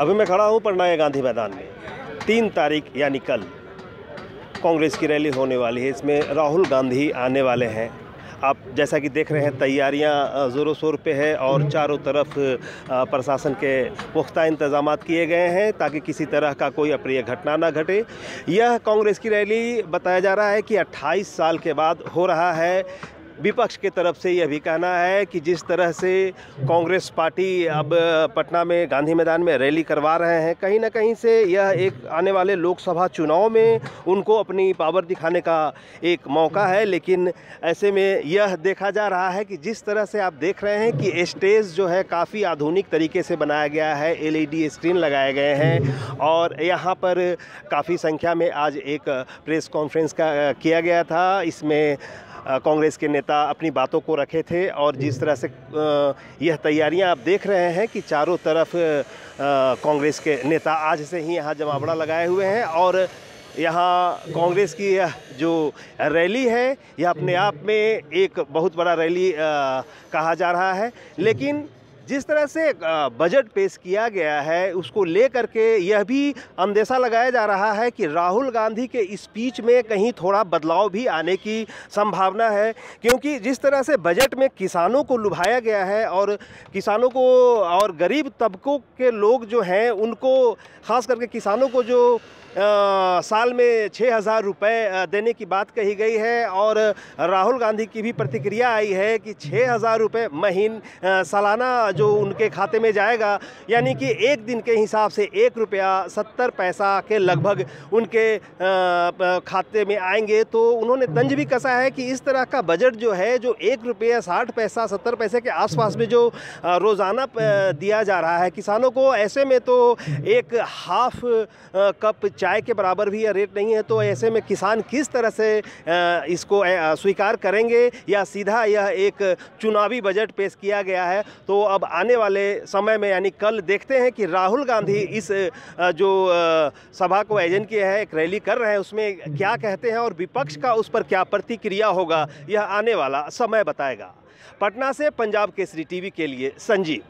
अभी मैं खड़ा हूँ पटना गांधी मैदान में। तीन तारीख, यानी कल, कांग्रेस की रैली होने वाली है। इसमें राहुल गांधी आने वाले हैं। आप जैसा कि देख रहे हैं, तैयारियाँ ज़ोरों शोर पे है और चारों तरफ़ प्रशासन के पुख्ता इंतज़ाम किए गए हैं ताकि किसी तरह का कोई अप्रिय घटना ना घटे। यह कांग्रेस की रैली, बताया जा रहा है कि 28 साल के बाद हो रहा है विपक्ष के तरफ़ से यह भी कहना है कि जिस तरह से कांग्रेस पार्टी अब पटना में गांधी मैदान में रैली करवा रहे हैं, कहीं ना कहीं से यह एक आने वाले लोकसभा चुनाव में उनको अपनी पावर दिखाने का एक मौका है, लेकिन ऐसे में यह देखा जा रहा है कि जिस तरह से आप देख रहे हैं कि स्टेज जो है काफ़ी आधुनिक तरीके से बनाया गया है, एलईडी स्क्रीन लगाए गए हैं और यहाँ पर काफ़ी संख्या में आज एक प्रेस कॉन्फ्रेंस का किया गया था, इसमें कांग्रेस के नेता अपनी बातों को रखे थे और जिस तरह से यह तैयारियाँ आप देख रहे हैं कि चारों तरफ़ कांग्रेस के नेता आज से ही यहाँ जमावड़ा लगाए हुए हैं और यहाँ कांग्रेस की जो रैली है, यह अपने आप में एक बहुत बड़ा रैली कहा जा रहा है। लेकिन जिस तरह से बजट पेश किया गया है, उसको लेकर के यह भी अंदेशा लगाया जा रहा है कि राहुल गांधी के स्पीच में कहीं थोड़ा बदलाव भी आने की संभावना है। क्योंकि जिस तरह से बजट में किसानों को लुभाया गया है और किसानों को और गरीब तबकों के लोग जो हैं, उनको, ख़ास करके किसानों को जो आ, साल में छः हज़ार रुपये देने की बात कही गई है और राहुल गांधी की भी प्रतिक्रिया आई है कि छः हज़ार रुपये महीन सालाना जो उनके खाते में जाएगा यानी कि एक दिन के हिसाब से एक रुपया सत्तर पैसा के लगभग उनके खाते में आएँगे। तो उन्होंने तंज भी कसा है कि इस तरह का बजट जो है जो एक रुपया साठ पैसा सत्तर पैसे के आसपास में जो रोज़ाना दिया जा रहा है किसानों को ऐसे में तो एक हाफ़ कप चाय के बराबर भी यह रेट नहीं है तो ऐसे में किसान किस तरह से इसको स्वीकार करेंगे या सीधा यह एक चुनावी बजट पेश किया गया है? तो अब आने वाले समय में, यानी कल देखते हैं कि राहुल गांधी इस जो सभा को आयोजन किया है, एक रैली कर रहे हैं, उसमें क्या कहते हैं और विपक्ष का उस पर क्या प्रतिक्रिया होगा? यह आने वाला समय बताएगा। पटना से पंजाब केसरी टीवी के लिए संजीव।